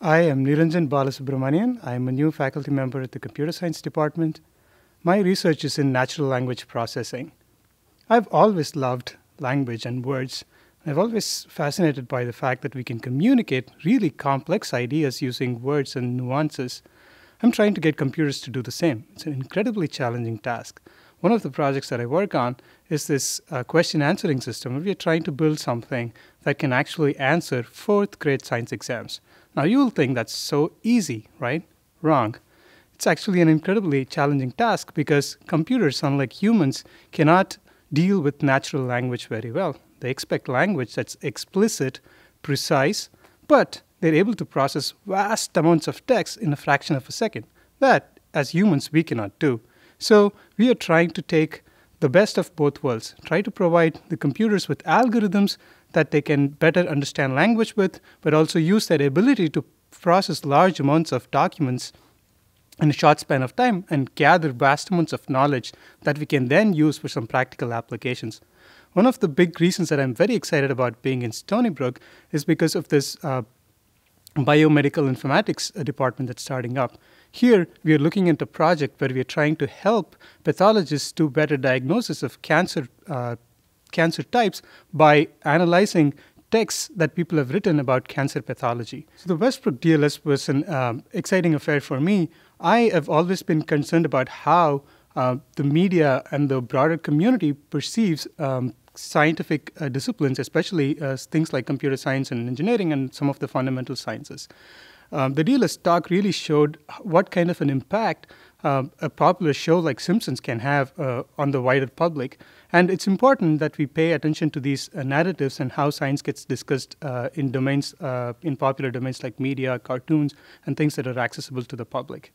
I am Niranjan Balasubramanian. I am a new faculty member at the Computer Science Department. My research is in natural language processing. I've always loved language and words. I've always fascinated by the fact that we can communicate really complex ideas using words and nuances. I'm trying to get computers to do the same. It's an incredibly challenging task. One of the projects that I work on is this uh, question answering system where we're trying to build something that can actually answer fourth grade science exams. Now, you will think that's so easy, right? Wrong. It's actually an incredibly challenging task because computers, unlike humans, cannot deal with natural language very well. They expect language that's explicit, precise, but they're able to process vast amounts of text in a fraction of a second. That, as humans, we cannot do. So, we are trying to take the best of both worlds, try to provide the computers with algorithms that they can better understand language with, but also use that ability to process large amounts of documents in a short span of time and gather vast amounts of knowledge that we can then use for some practical applications. One of the big reasons that I'm very excited about being in Stony Brook is because of this uh, biomedical informatics uh, department that's starting up. Here, we are looking at a project where we are trying to help pathologists do better diagnosis of cancer uh, cancer types by analyzing texts that people have written about cancer pathology. So the Westbrook DLS was an um, exciting affair for me. I have always been concerned about how uh, the media and the broader community perceives um, scientific uh, disciplines, especially uh, things like computer science and engineering and some of the fundamental sciences. Um, the DLS talk really showed what kind of an impact um, a popular show like Simpsons can have uh, on the wider public. And it's important that we pay attention to these uh, narratives and how science gets discussed uh, in domains, uh, in popular domains like media, cartoons, and things that are accessible to the public.